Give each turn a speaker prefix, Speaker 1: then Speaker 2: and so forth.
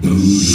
Speaker 1: This